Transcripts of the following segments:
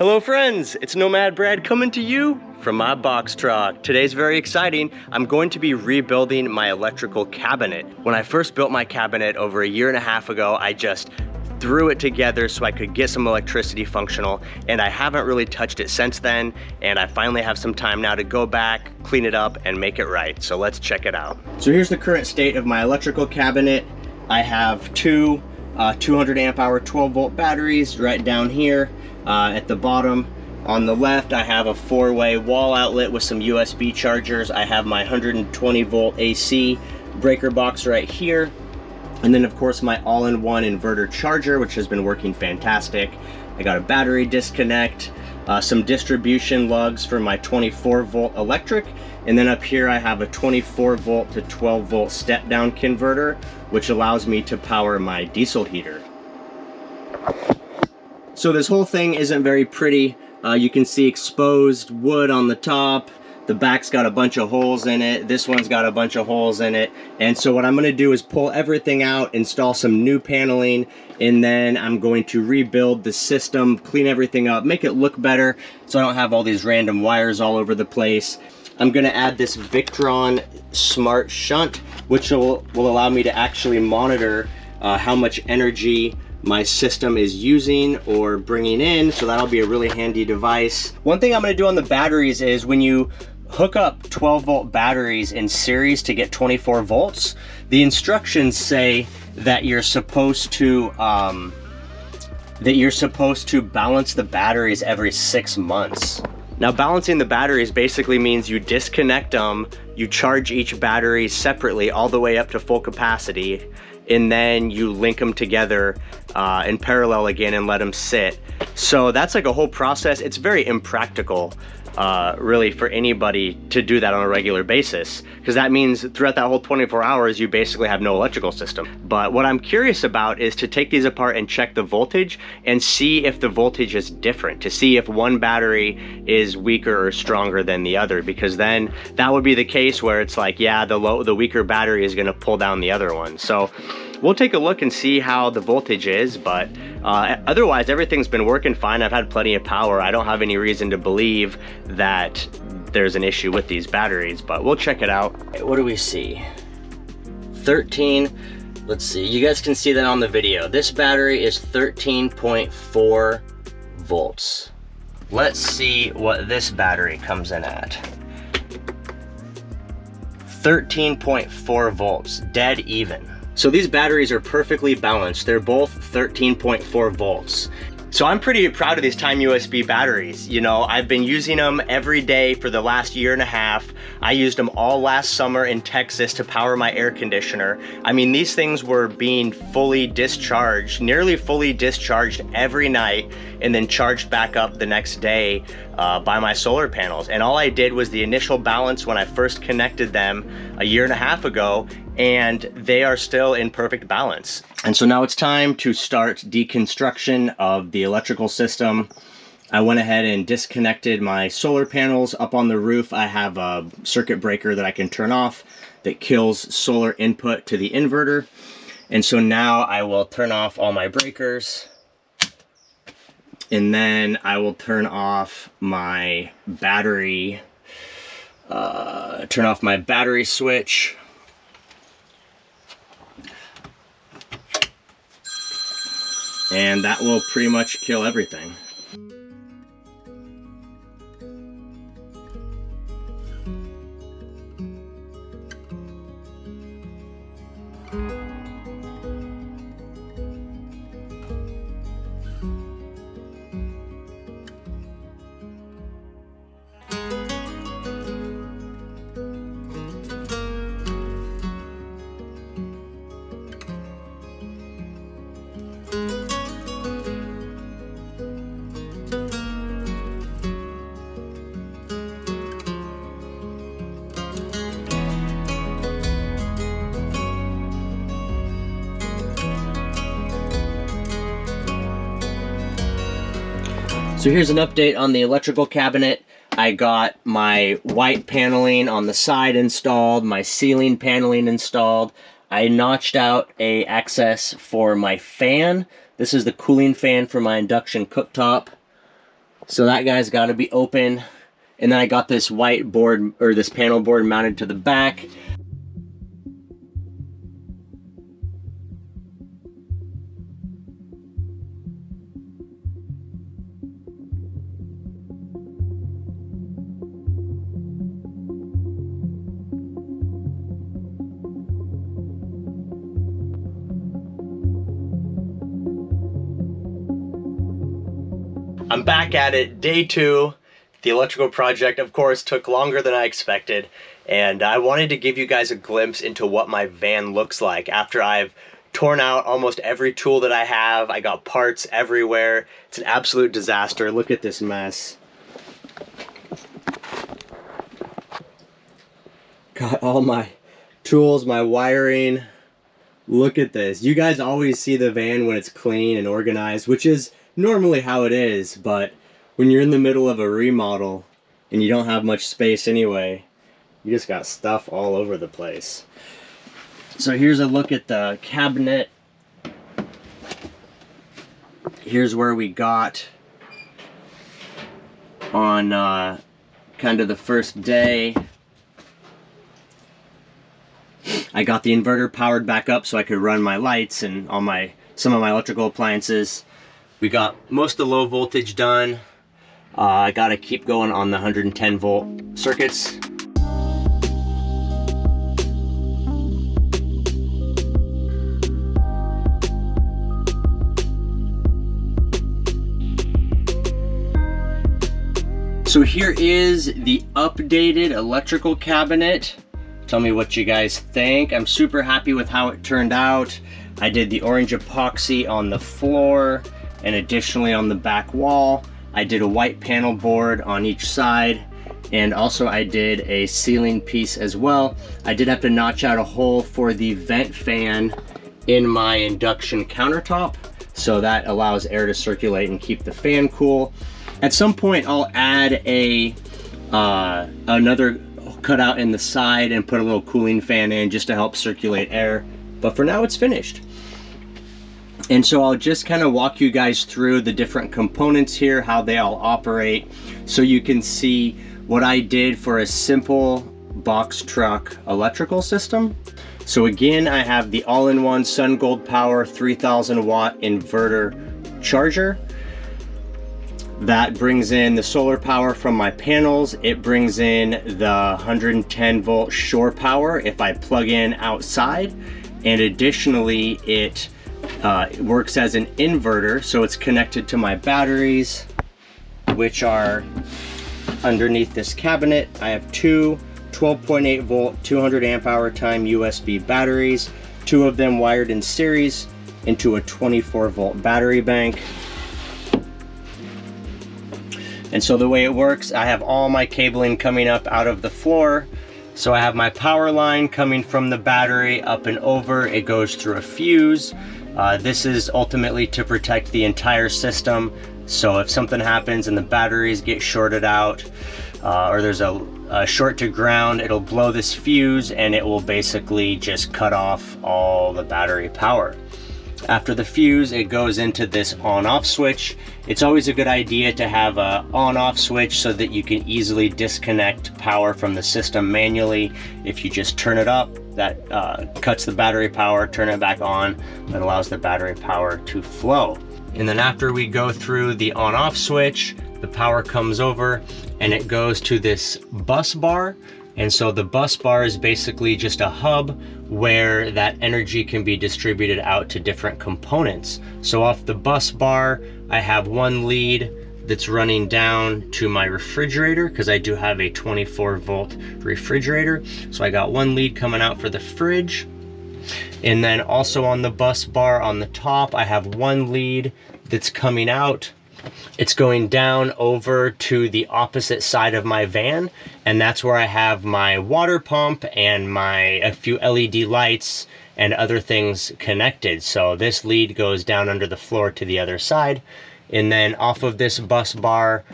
Hello friends, it's Nomad Brad coming to you from my box truck. Today's very exciting. I'm going to be rebuilding my electrical cabinet. When I first built my cabinet over a year and a half ago, I just threw it together so I could get some electricity functional and I haven't really touched it since then and I finally have some time now to go back, clean it up and make it right. So let's check it out. So here's the current state of my electrical cabinet. I have two uh, 200 amp hour 12 volt batteries right down here uh, at the bottom. On the left, I have a four-way wall outlet with some USB chargers. I have my 120 volt AC breaker box right here. And then of course my all-in-one inverter charger, which has been working fantastic. I got a battery disconnect, uh, some distribution lugs for my 24 volt electric, and then up here I have a 24 volt to 12 volt step down converter, which allows me to power my diesel heater. So this whole thing isn't very pretty. Uh, you can see exposed wood on the top. The back's got a bunch of holes in it. This one's got a bunch of holes in it. And so what I'm gonna do is pull everything out, install some new paneling, and then I'm going to rebuild the system, clean everything up, make it look better so I don't have all these random wires all over the place. I'm gonna add this Victron Smart Shunt, which will, will allow me to actually monitor uh, how much energy my system is using or bringing in, so that'll be a really handy device. One thing I'm gonna do on the batteries is when you hook up 12 volt batteries in series to get 24 volts, the instructions say that you're supposed to um, that you're supposed to balance the batteries every six months. Now balancing the batteries basically means you disconnect them, you charge each battery separately all the way up to full capacity, and then you link them together uh, in parallel again and let them sit. So that's like a whole process. It's very impractical uh, really for anybody to do that on a regular basis because that means throughout that whole 24 hours you basically have no electrical system. But what I'm curious about is to take these apart and check the voltage and see if the voltage is different to see if one battery is weaker or stronger than the other because then that would be the case where it's like yeah the low the weaker battery is going to pull down the other one. So we'll take a look and see how the voltage is, but uh, otherwise everything's been working fine. I've had plenty of power. I don't have any reason to believe that there's an issue with these batteries, but we'll check it out. What do we see? 13, let's see, you guys can see that on the video. This battery is 13.4 volts. Let's see what this battery comes in at. 13.4 volts, dead even. So these batteries are perfectly balanced. They're both 13.4 volts. So I'm pretty proud of these Time USB batteries. You know, I've been using them every day for the last year and a half. I used them all last summer in Texas to power my air conditioner. I mean, these things were being fully discharged, nearly fully discharged every night and then charged back up the next day uh, by my solar panels. And all I did was the initial balance when I first connected them a year and a half ago and they are still in perfect balance. And so now it's time to start deconstruction of the electrical system. I went ahead and disconnected my solar panels up on the roof. I have a circuit breaker that I can turn off that kills solar input to the inverter. And so now I will turn off all my breakers and then I will turn off my battery, uh, turn off my battery switch and that will pretty much kill everything. So here's an update on the electrical cabinet. I got my white paneling on the side installed, my ceiling paneling installed. I notched out a access for my fan. This is the cooling fan for my induction cooktop. So that guy's got to be open. And then I got this white board or this panel board mounted to the back. I'm back at it, day two. The electrical project, of course, took longer than I expected, and I wanted to give you guys a glimpse into what my van looks like after I've torn out almost every tool that I have. I got parts everywhere. It's an absolute disaster. Look at this mess. Got all my tools, my wiring. Look at this. You guys always see the van when it's clean and organized, which is normally how it is, but when you're in the middle of a remodel and you don't have much space anyway, you just got stuff all over the place. So here's a look at the cabinet. Here's where we got on uh, kind of the first day. I got the inverter powered back up so I could run my lights and all my some of my electrical appliances. We got most of the low voltage done. Uh, I gotta keep going on the 110 volt circuits. So here is the updated electrical cabinet. Tell me what you guys think. I'm super happy with how it turned out. I did the orange epoxy on the floor and additionally on the back wall I did a white panel board on each side and also I did a ceiling piece as well. I did have to notch out a hole for the vent fan in my induction countertop so that allows air to circulate and keep the fan cool. At some point I'll add a uh, another cutout in the side and put a little cooling fan in just to help circulate air but for now it's finished. And so I'll just kind of walk you guys through the different components here, how they all operate, so you can see what I did for a simple box truck electrical system. So again, I have the all-in-one SunGold Power 3000 watt inverter charger. That brings in the solar power from my panels. It brings in the 110 volt shore power if I plug in outside. And additionally, it uh, it works as an inverter, so it's connected to my batteries, which are underneath this cabinet. I have two 12.8 volt, 200 amp hour time USB batteries, two of them wired in series into a 24 volt battery bank. And so the way it works, I have all my cabling coming up out of the floor. So I have my power line coming from the battery up and over. It goes through a fuse. Uh, this is ultimately to protect the entire system. So if something happens and the batteries get shorted out uh, or there's a, a short to ground, it'll blow this fuse and it will basically just cut off all the battery power. After the fuse, it goes into this on-off switch. It's always a good idea to have a on-off switch so that you can easily disconnect power from the system manually. If you just turn it up, that uh, cuts the battery power, turn it back on, that allows the battery power to flow. And then after we go through the on-off switch, the power comes over and it goes to this bus bar and so the bus bar is basically just a hub where that energy can be distributed out to different components. So off the bus bar, I have one lead that's running down to my refrigerator because I do have a 24 volt refrigerator. So I got one lead coming out for the fridge. And then also on the bus bar on the top, I have one lead that's coming out it's going down over to the opposite side of my van and that's where I have my water pump and my a few LED lights and other things connected. So this lead goes down under the floor to the other side. And then off of this bus bar,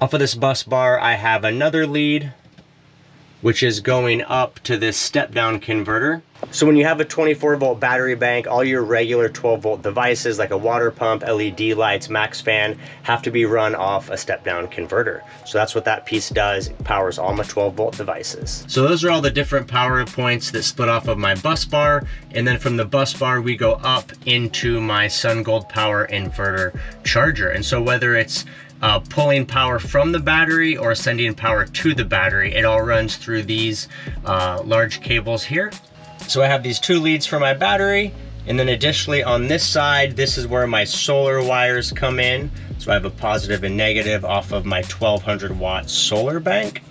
off of this bus bar, I have another lead, which is going up to this step down converter. So when you have a 24 volt battery bank, all your regular 12 volt devices like a water pump, LED lights, MaxxFan have to be run off a step down converter. So that's what that piece does. It powers all my 12 volt devices. So those are all the different power points that split off of my bus bar. And then from the bus bar, we go up into my SunGold Power inverter charger. And so whether it's uh, pulling power from the battery or sending power to the battery. It all runs through these uh, large cables here. So I have these two leads for my battery. And then additionally on this side, this is where my solar wires come in. So I have a positive and negative off of my 1200 watt solar bank.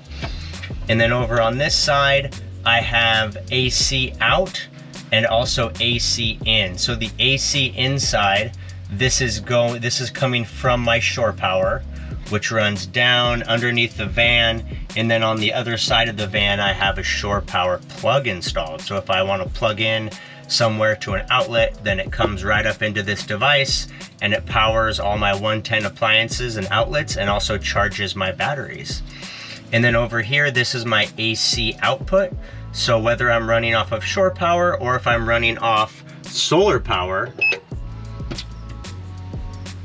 And then over on this side, I have AC out and also AC in. So the AC inside, this is going, this is coming from my shore power which runs down underneath the van. And then on the other side of the van, I have a shore power plug installed. So if I want to plug in somewhere to an outlet, then it comes right up into this device and it powers all my 110 appliances and outlets and also charges my batteries. And then over here, this is my AC output. So whether I'm running off of shore power or if I'm running off solar power,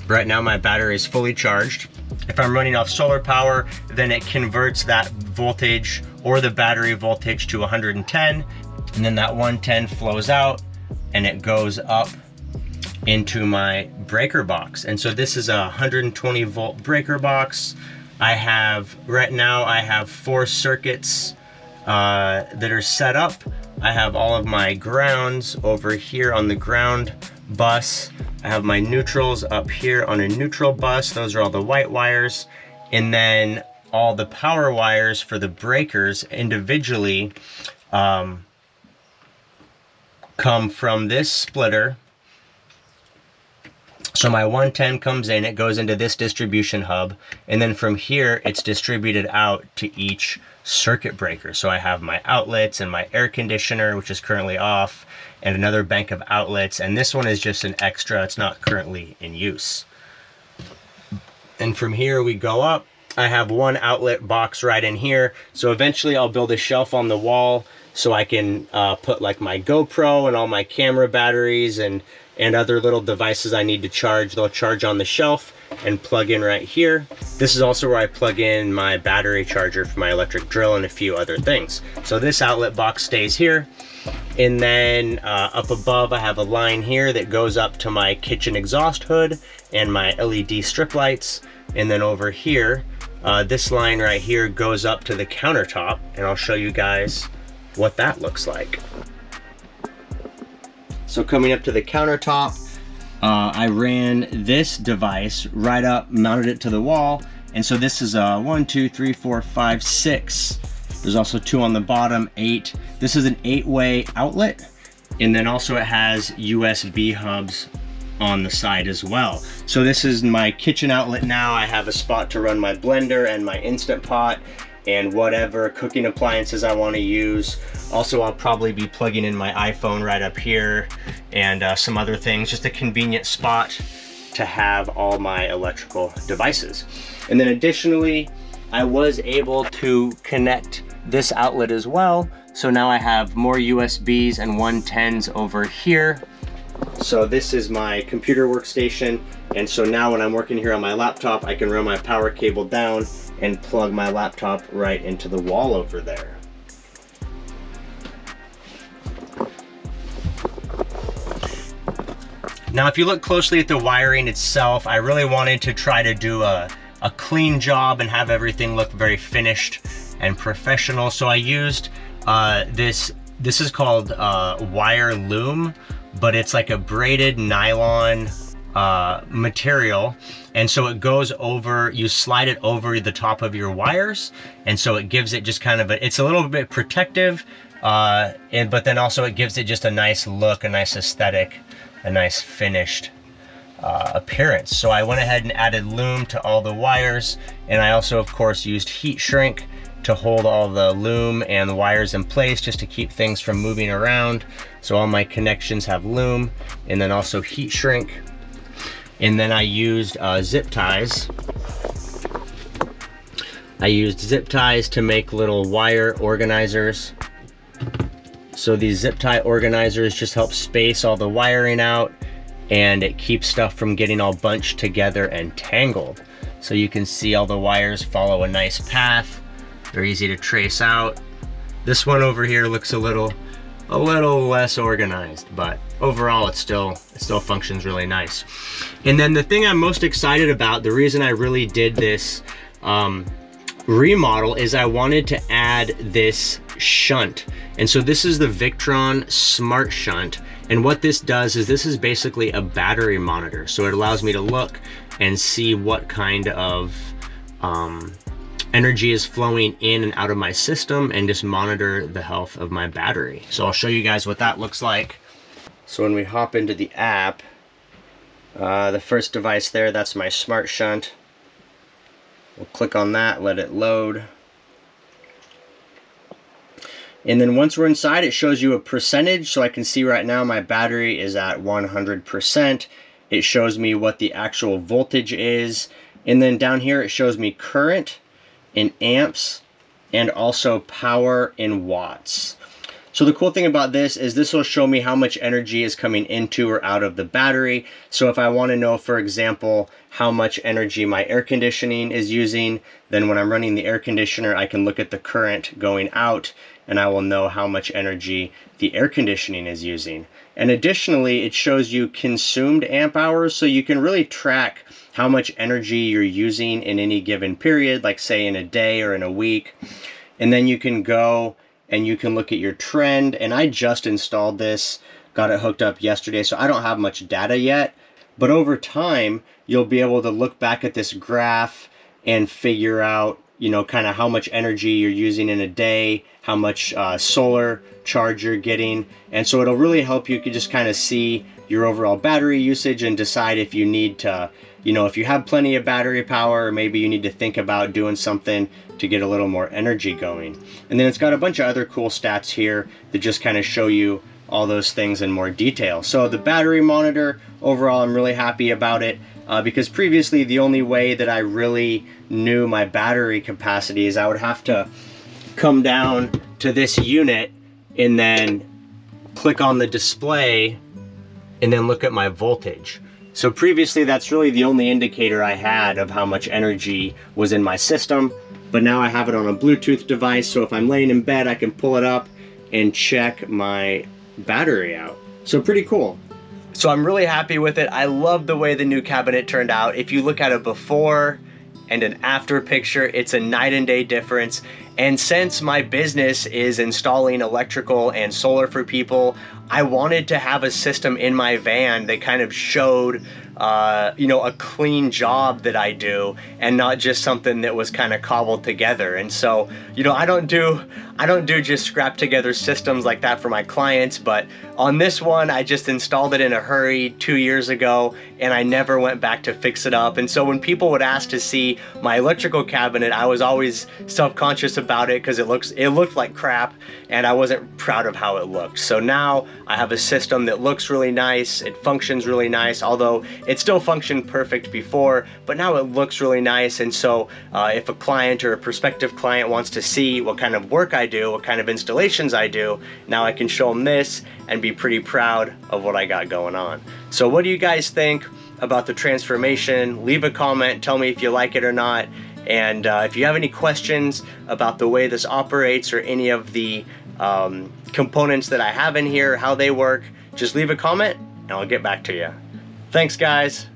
right now my battery is fully charged. If I'm running off solar power, then it converts that voltage or the battery voltage to 110, and then that 110 flows out and it goes up into my breaker box. And so this is a 120 volt breaker box. I have, right now I have four circuits uh, that are set up. I have all of my grounds over here on the ground bus. I have my neutrals up here on a neutral bus. Those are all the white wires. And then all the power wires for the breakers individually um, come from this splitter. So my 110 comes in, it goes into this distribution hub, and then from here, it's distributed out to each circuit breaker. So I have my outlets and my air conditioner, which is currently off, and another bank of outlets. And this one is just an extra, it's not currently in use. And from here we go up. I have one outlet box right in here. So eventually I'll build a shelf on the wall so I can uh, put like my GoPro and all my camera batteries and, and other little devices I need to charge. They'll charge on the shelf and plug in right here. This is also where I plug in my battery charger for my electric drill and a few other things. So this outlet box stays here. And then uh, up above, I have a line here that goes up to my kitchen exhaust hood and my LED strip lights. And then over here, uh, this line right here goes up to the countertop and I'll show you guys what that looks like. So coming up to the countertop, uh, I ran this device right up, mounted it to the wall. And so this is a one, two, three, four, five, six there's also two on the bottom, eight. This is an eight-way outlet. And then also it has USB hubs on the side as well. So this is my kitchen outlet now. I have a spot to run my blender and my Instant Pot and whatever cooking appliances I want to use. Also, I'll probably be plugging in my iPhone right up here and uh, some other things. Just a convenient spot to have all my electrical devices. And then additionally, I was able to connect this outlet as well. So now I have more USBs and 110s over here. So this is my computer workstation. And so now when I'm working here on my laptop, I can run my power cable down and plug my laptop right into the wall over there. Now, if you look closely at the wiring itself, I really wanted to try to do a, a clean job and have everything look very finished and professional. So I used uh, this, this is called uh, wire loom, but it's like a braided nylon uh, material. And so it goes over, you slide it over the top of your wires. And so it gives it just kind of a, it's a little bit protective, uh, and, but then also it gives it just a nice look, a nice aesthetic, a nice finished uh, appearance. So I went ahead and added loom to all the wires. And I also, of course, used heat shrink to hold all the loom and the wires in place just to keep things from moving around. So all my connections have loom and then also heat shrink. And then I used uh, zip ties. I used zip ties to make little wire organizers. So these zip tie organizers just help space all the wiring out and it keeps stuff from getting all bunched together and tangled. So you can see all the wires follow a nice path. They're easy to trace out. This one over here looks a little a little less organized, but overall it still it still functions really nice. And then the thing I'm most excited about, the reason I really did this um, remodel is I wanted to add this shunt. And so this is the Victron Smart Shunt. And what this does is this is basically a battery monitor. So it allows me to look and see what kind of um, energy is flowing in and out of my system and just monitor the health of my battery. So I'll show you guys what that looks like. So when we hop into the app, uh, the first device there, that's my smart shunt. We'll click on that, let it load. And then once we're inside, it shows you a percentage. So I can see right now my battery is at 100%. It shows me what the actual voltage is. And then down here, it shows me current in amps and also power in watts. So the cool thing about this is this will show me how much energy is coming into or out of the battery. So if I want to know, for example, how much energy my air conditioning is using, then when I'm running the air conditioner, I can look at the current going out and I will know how much energy the air conditioning is using. And additionally, it shows you consumed amp hours, so you can really track how much energy you're using in any given period, like say in a day or in a week. And then you can go and you can look at your trend. And I just installed this, got it hooked up yesterday, so I don't have much data yet. But over time, you'll be able to look back at this graph and figure out, you know, kind of how much energy you're using in a day, how much uh, solar charge you're getting. And so it'll really help you to just kind of see your overall battery usage and decide if you need to, you know, if you have plenty of battery power, maybe you need to think about doing something to get a little more energy going. And then it's got a bunch of other cool stats here that just kind of show you all those things in more detail. So the battery monitor, overall, I'm really happy about it. Uh, because previously the only way that I really knew my battery capacity is I would have to come down to this unit and then click on the display and then look at my voltage. So previously that's really the only indicator I had of how much energy was in my system, but now I have it on a Bluetooth device, so if I'm laying in bed, I can pull it up and check my battery out. So pretty cool. So I'm really happy with it. I love the way the new cabinet turned out. If you look at it before and an after picture, it's a night and day difference. And since my business is installing electrical and solar for people, I wanted to have a system in my van that kind of showed uh, you know, a clean job that I do and not just something that was kind of cobbled together. And so, you know, I don't do, I don't do just scrap together systems like that for my clients, but on this one, I just installed it in a hurry two years ago and I never went back to fix it up. And so when people would ask to see my electrical cabinet, I was always self-conscious about it because it looks, it looked like crap and I wasn't proud of how it looked. So now I have a system that looks really nice, it functions really nice, although it still functioned perfect before, but now it looks really nice. And so uh, if a client or a prospective client wants to see what kind of work I do, what kind of installations I do, now I can show them this and be pretty proud of what I got going on. So what do you guys think about the transformation? Leave a comment, tell me if you like it or not. And uh, if you have any questions about the way this operates or any of the um, components that I have in here, how they work, just leave a comment and I'll get back to you. Thanks, guys.